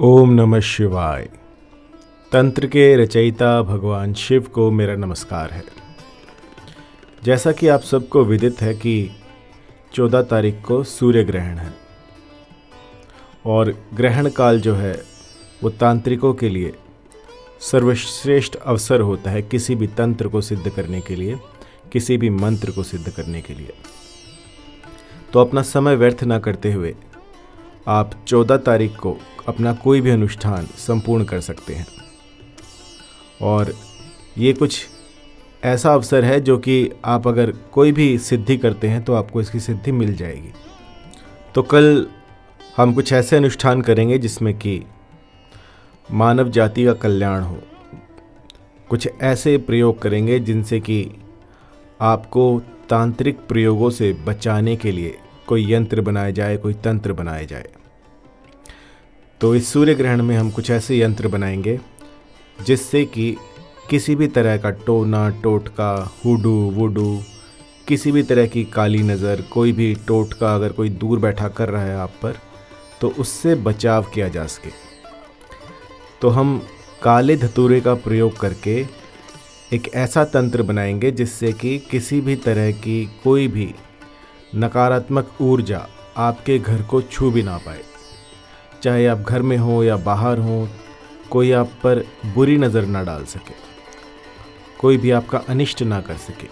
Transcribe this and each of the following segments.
ओम नमः शिवाय। तंत्र के रचयिता भगवान शिव को मेरा नमस्कार है। जैसा कि आप सबको विदित है कि 14 तारीख को सूर्य ग्रहण है। और ग्रहण काल जो है, वो तांत्रिकों के लिए सर्वश्रेष्ठ अवसर होता है किसी भी तंत्र को सिद्ध करने के लिए, किसी भी मंत्र को सिद्ध करने के लिए। तो अपना समय व्यर्थ ना करते हुए आप 14 तारीख को अपना कोई भी अनुष्ठान संपूर्ण कर सकते हैं। और ये कुछ ऐसा अवसर है जो कि आप अगर कोई भी सिद्धि करते हैं तो आपको इसकी सिद्धि मिल जाएगी। तो कल हम कुछ ऐसे अनुष्ठान करेंगे जिसमें कि मानव जाति का कल्याण हो। कुछ ऐसे प्रयोग करेंगे जिनसे कि आपको तांत्रिक प्रयोगों से बचाने के लिए कोई यंत्र बनाया जाए, कोई तंत्र बनाया जाए। तो इस सूर्य ग्रहण में हम कुछ ऐसे यंत्र बनाएँगे, जिससे कि किसी भी तरह का टोना, टोटका, हुडू, वुडू, किसी भी तरह की काली नज़र, कोई भी टोटका अगर कोई दूर बैठा कर रहा है आप पर तो उससे बचाव किया जा सके। तो हम काले धतूरे का प्रयोग करके एक ऐसा तंत्र बनाएँगे, जिससे कि किसी भी तरह की कोई भी नकारात्मक ऊर्जा आपके घर को छू भी ना पाए। चाहे आप घर में हो या बाहर हो, कोई आप पर बुरी नज़र ना डाल सके। कोई भी आपका अनिष्ट ना कर सके।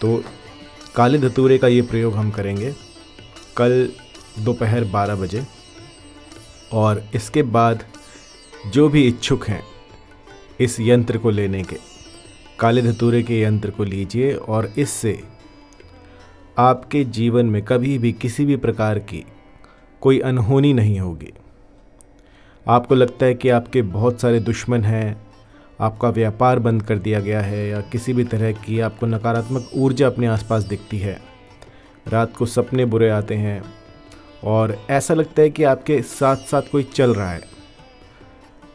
तो काले धतूरे का ये प्रयोग हम करेंगे। कल दोपहर 12 बजे और इसके बाद जो भी इच्छुक हैं इस यंत्र को लेने के, काले धतूरे के यंत्र को लीजिए और इससे आपके जीवन में कभी भी किसी भी प्रकार की कोई अनहोनी नहीं होगी। आपको लगता है कि आपके बहुत सारे दुश्मन हैं, आपका व्यापार बंद कर दिया गया है या किसी भी तरह की आपको नकारात्मक ऊर्जा अपने आसपास दिखती है। रात को सपने बुरे आते हैं और ऐसा लगता है कि आपके साथ साथ कोई चल रहा है।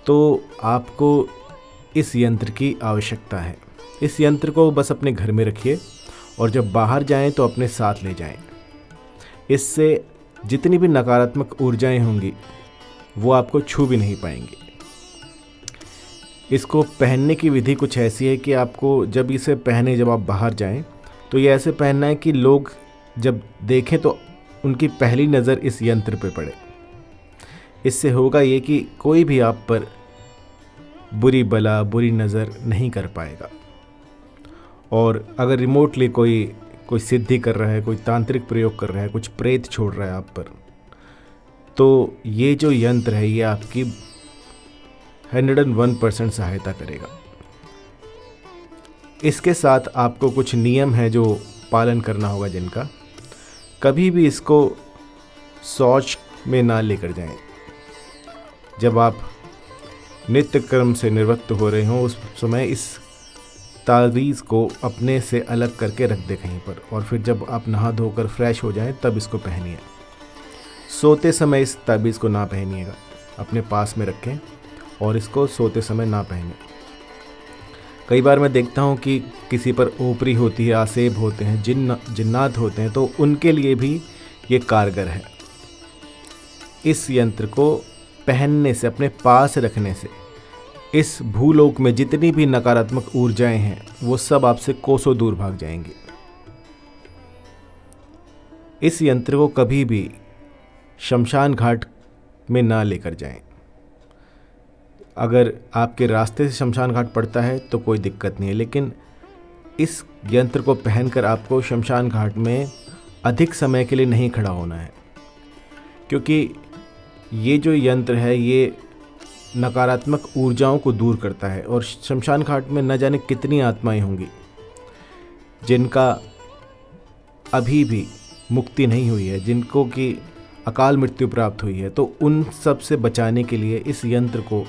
तो आपको इस यंत्र की आवश्यकता है। इस यंत्र को बस अपने घर में रखिए और जब बाहर जाएँ तो अपने साथ ले जाएँ। इससे जितनी भी नकारात्मक ऊर्जाएँ होंगी, वो आपको छू भी नहीं पाएँगी। इसको पहनने की विधि कुछ ऐसी है कि आपको जब इसे पहने जब आप बाहर जाएँ तो ये ऐसे पहनना है कि लोग जब देखें तो उनकी पहली नज़र इस यंत्र पे पड़े। इससे होगा ये कि कोई भी आप पर बुरी बला, बुरी नज़र नहीं कर पाएगा। और अगर रिमोटली कोई कोई सिद्धि कर रहा है, कोई तांत्रिक प्रयोग कर रहा है, कुछ प्रेत छोड़ रहा है आप पर। तो ये जो यंत्र है, ये आपकी 101 परसेंट सहायता करेगा। इसके साथ आपको कुछ नियम है जो पालन करना होगा जिनका। कभी भी इसको शौच में ना लेकर जाएँ। जब आप नित्य कर्म से निवृत्त हो रहे हों, उस समय इस तावीज़ को अपने से अलग करके रख दे कहीं पर, और फिर जब आप नहा धोकर फ्रेश हो जाएँ, तब इसको पहनिए। सोते समय इस तावीज़ को ना पहनिएगा। अपने पास में रखें और इसको सोते समय ना पहने। कई बार मैं देखता हूँ कि किसी पर ऊपरी होती है, आसेब होते हैं, जिन, जिन्नात होते हैं तो उनके लिए भी ये कारगर है। इस यंत्र को पहनने से, अपने पास रखने से इस भूलोक में जितनी भी नकारात्मक ऊर्जाएँ हैं, वो सब आपसे कोसों दूर भाग जाएँगी इस यंत्र को कभी भी शमशान घाट में ना लेकर जाएँ। अगर आपके रास्ते से शमशान घाट पड़ता है तो कोई दिक्कत नहीं है, लेकिन इस यंत्र को पहनकर आपको शमशान घाट में अधिक समय के लिए नहीं खड़ा होना है क्योंकि ये जो यंत्र है, ये नकारात्मक ऊर्जाओं को दूर करता है और शमशान घाट में न जाने कितनी आत्माएँ होंगी, जिनका अभी भी मुक्ति नहीं हुई है, जिनको कि अकाल मृत्यु प्राप्त हुई है तो उन सबसे बचाने के लिए इस यंत्र को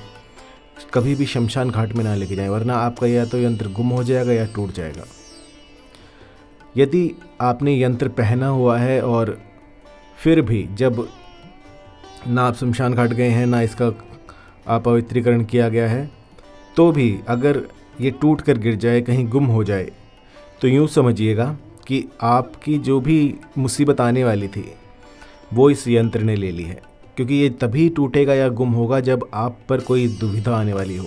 कभी भी शमशान घाट में ना लेके जाएँ, वरना आपका या तो यंत्र गुम हो जाएगा या टूट जाएगा। यदि आपने यंत्र पहना हुआ है और फिर भी जब ना आप शमशान घाट गए हैं, ना इसका अपवित्रीकरण किया गया है तो भी अगर ये टूट कर गिर जाए, कहीं गुम हो जाए तो यूँ समझिएगा कि आपकी जो भी मुसीबत आने वाली थी, वो इस यंत्र ने ले ली है। क्योंकि ये तभी टूटेगा या गुम होगा जब आप पर कोई दुविधा आने वाली हो।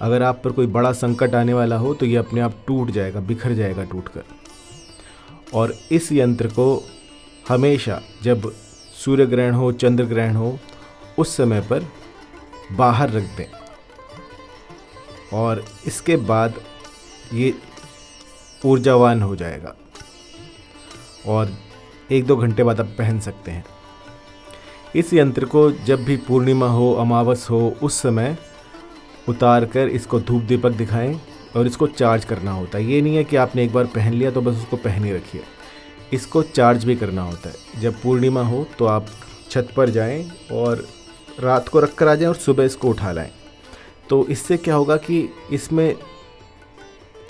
अगर आप पर कोई बड़ा संकट आने वाला हो तो ये अपने आप टूट जाएगा, बिखर जाएगा टूट कर और इस यंत्र को हमेशा जब सूर्य ग्रहण हो, चंद्र ग्रहण हो, उस समय पर बाहर रख दें। और इसके बाद ये ऊर्जावान हो जाएगा। और एक दो घंटे बाद आप पहन सकते हैं। इस यंत्र को जब भी पूर्णिमा हो, अमावस हो, उस समय उतार कर इसको धूप दीपक दिखाएँ और इसको चार्ज करना होता है। ये नहीं है कि आपने एक बार पहन लिया तो बस उसको पहन ही रखिए। इसको चार्ज भी करना होता है। जब पूर्णिमा हो तो आप छत पर जाएँ और रात को रख कर आ जाएँ और सुबह इसको उठा लाएँ। तो इससे क्या होगा कि इसमें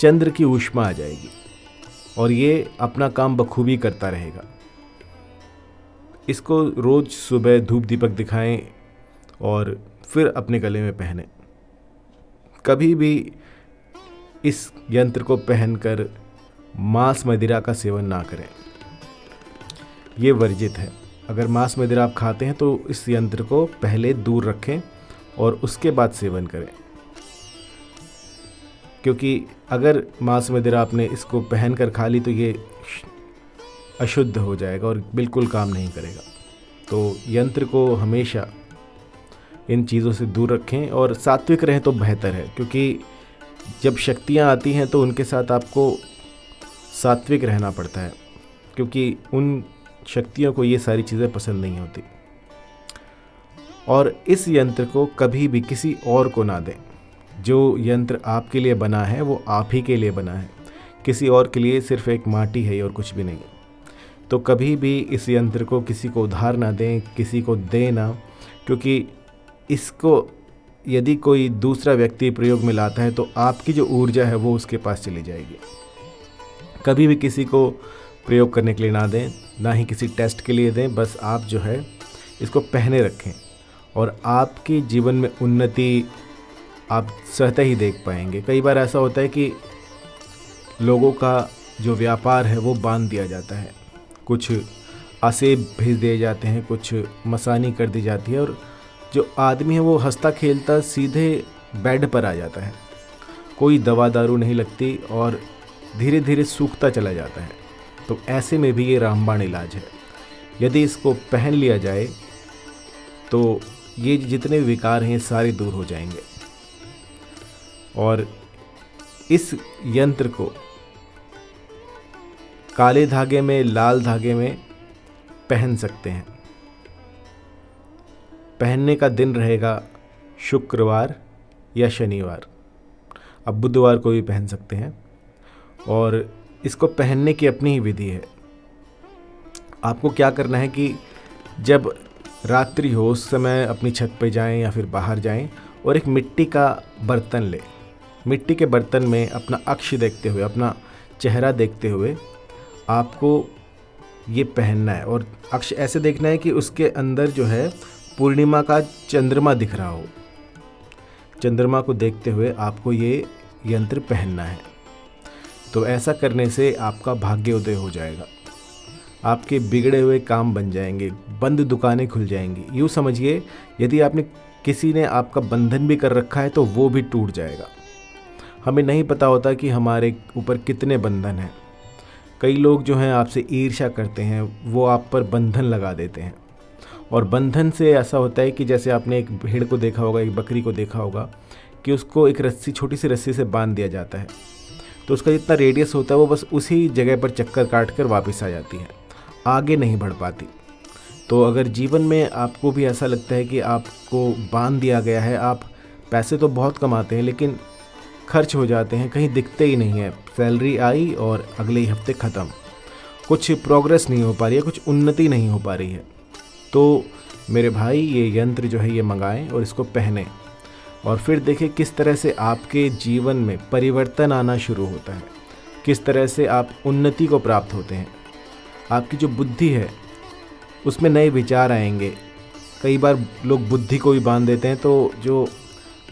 चंद्र की ऊष्मा आ जाएगी और ये अपना काम बखूबी करता रहेगा। इसको रोज़ सुबह धूप दीपक दिखाएँ और फिर अपने गले में पहने। कभी भी इस यंत्र को पहनकर मांस मदिरा का सेवन ना करें। ये वर्जित है। अगर मांस मदिरा आप खाते हैं तो इस यंत्र को पहले दूर रखें और उसके बाद सेवन करें। क्योंकि अगर मांस मदिरा आपने इसको पहन कर खा ली तो ये अशुद्ध हो जाएगा और बिल्कुल काम नहीं करेगा। तो यंत्र को हमेशा इन चीज़ों से दूर रखें और सात्विक रहें तो बेहतर है, क्योंकि जब शक्तियाँ आती हैं तो उनके साथ आपको सात्विक रहना पड़ता है। क्योंकि उन शक्तियों को ये सारी चीज़ें पसंद नहीं होती। और इस यंत्र को कभी भी किसी और को ना दें। जो यंत्र आपके लिए बना है, वो आप ही के लिए बना है। किसी और के लिए सिर्फ़ एक माटी है और कुछ भी नहीं तो कभी भी इस यंत्र को किसी को उधार ना दें, किसी को दें ना, क्योंकि इसको यदि कोई दूसरा व्यक्ति प्रयोग में लाता है तो आपकी जो ऊर्जा है, वो उसके पास चली जाएगी। कभी भी किसी को प्रयोग करने के लिए ना दें, ना ही किसी टेस्ट के लिए दें, बस आप जो है इसको पहने रखें। और आपके जीवन में उन्नति आप सहते ही देख पाएँगे। कई बार ऐसा होता है कि लोगों का जो व्यापार है वो बाँध दिया जाता है। कुछ असेब भेज दिए जाते हैं, कुछ मसानी कर दी जाती है और जो आदमी है वो हंसता खेलता सीधे बेड पर आ जाता है। कोई दवा दारू नहीं लगती और धीरे धीरे सूखता चला जाता है। तो ऐसे में भी ये रामबाण इलाज है। यदि इसको पहन लिया जाए तो ये जितने विकार हैं, सारे दूर हो जाएँगे। और इस यंत्र को काले धागे में, लाल धागे में पहन सकते हैं। पहनने का दिन रहेगा शुक्रवार या शनिवार। अब बुधवार को भी पहन सकते हैं। और इसको पहनने की अपनी ही विधि है। आपको क्या करना है कि जब रात्रि हो, उस समय अपनी छत पे जाएँ या फिर बाहर जाएँ और एक मिट्टी का बर्तन लें। मिट्टी के बर्तन में अपना अक्ष देखते हुए, अपना चेहरा देखते हुए आपको ये पहनना है और अक्ष ऐसे देखना है कि उसके अंदर जो है पूर्णिमा का चंद्रमा दिख रहा हो। चंद्रमा को देखते हुए आपको ये यंत्र पहनना है। तो ऐसा करने से आपका भाग्य उदय हो जाएगा। आपके बिगड़े हुए काम बन जाएँगे, बंद दुकानें खुल जाएँगी। यूँ समझिए, यदि आपने किसी ने आपका बंधन भी कर रखा है तो वो भी टूट जाएगा। हमें नहीं पता होता कि हमारे ऊपर कितने बंधन हैं। कई लोग जो हैं आपसे ईर्ष्या करते हैं, वो आप पर बंधन लगा देते हैं। और बंधन से ऐसा होता है कि जैसे आपने एक भेड़ को देखा होगा, एक बकरी को देखा होगा, कि उसको एक रस्सी, छोटी सी रस्सी से बाँध दिया जाता है। तो उसका जितना रेडियस होता है वो बस उसी जगह पर चक्कर काट कर वापस आ जाती है। आगे नहीं बढ़ पाती। तो अगर जीवन में आपको भी ऐसा लगता है कि आपको बाँध दिया गया है, आप पैसे तो बहुत कमाते हैं, लेकिन खर्च हो जाते हैं, कहीं दिखते ही नहीं है। सैलरी आई और अगले ही हफ़्ते ख़त्म। कुछ प्रोग्रेस नहीं हो पा रही है, कुछ उन्नति नहीं हो पा रही है। तो मेरे भाई, ये यंत्र जो है, ये मंगाएँ और इसको पहने। और फिर देखें किस तरह से आपके जीवन में परिवर्तन आना शुरू होता है। किस तरह से आप उन्नति को प्राप्त होते हैं। आपकी जो बुद्धि है, उसमें नए विचार आएँगे। कई बार लोग बुद्धि को भी बाँध देते हैं तो जो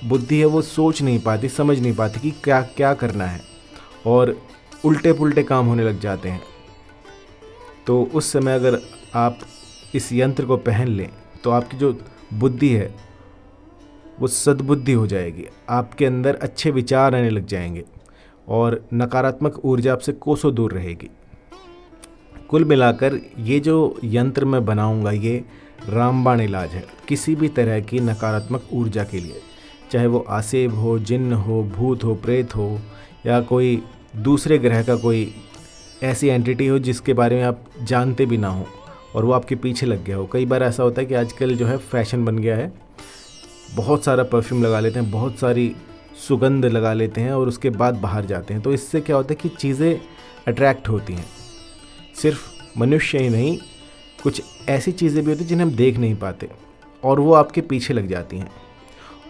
बुद्धि है, वो सोच नहीं पाती, समझ नहीं पाती कि क्या क्या करना है और उल्टे पुल्टे काम होने लग जाते हैं। तो उस समय अगर आप इस यंत्र को पहन लें तो आपकी जो बुद्धि है वो सद्बुद्धि हो जाएगी, आपके अंदर अच्छे विचार आने लग जाएँगे और नकारात्मक ऊर्जा आपसे कोसों दूर रहेगी। कुल मिलाकर ये जो यंत्र मैं बनाऊँगा, ये रामबाण इलाज है, किसी भी तरह की नकारात्मक ऊर्जा के लिए। चाहे वो आसेब हो, जिन्न हो, भूत हो, प्रेत हो, या कोई दूसरे ग्रह का कोई ऐसी एंटिटी हो जिसके बारे में आप जानते भी ना हो और वो आपके पीछे लग गया हो। कई बार ऐसा होता है कि आजकल जो है, फ़ैशन बन गया है बहुत सारा परफ्यूम लगा लेते हैं, बहुत सारी सुगंध लगा लेते हैं और उसके बाद बाहर जाते हैं। तो इससे क्या होता है कि चीज़ें अट्रैक्ट होती हैं। सिर्फ़ मनुष्य ही नहीं, कुछ ऐसी चीज़ें भी होती हैं जिन्हें हम देख नहीं पाते और वो आपके पीछे लग जाती हैं।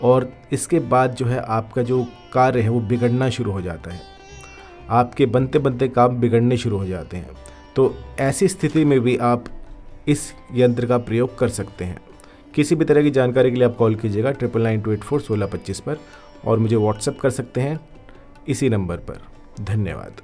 और इसके बाद जो है आपका जो कार्य है वो बिगड़ना शुरू हो जाता है। आपके बनते बनते काम बिगड़ने शुरू हो जाते हैं। तो ऐसी स्थिति में भी आप इस यंत्र का प्रयोग कर सकते हैं। किसी भी तरह की जानकारी के लिए आप कॉल कीजिएगा triple nine two eight four सोलह पच्चीस पर, और मुझे व्हाट्सएप कर सकते हैं इसी नंबर पर। धन्यवाद।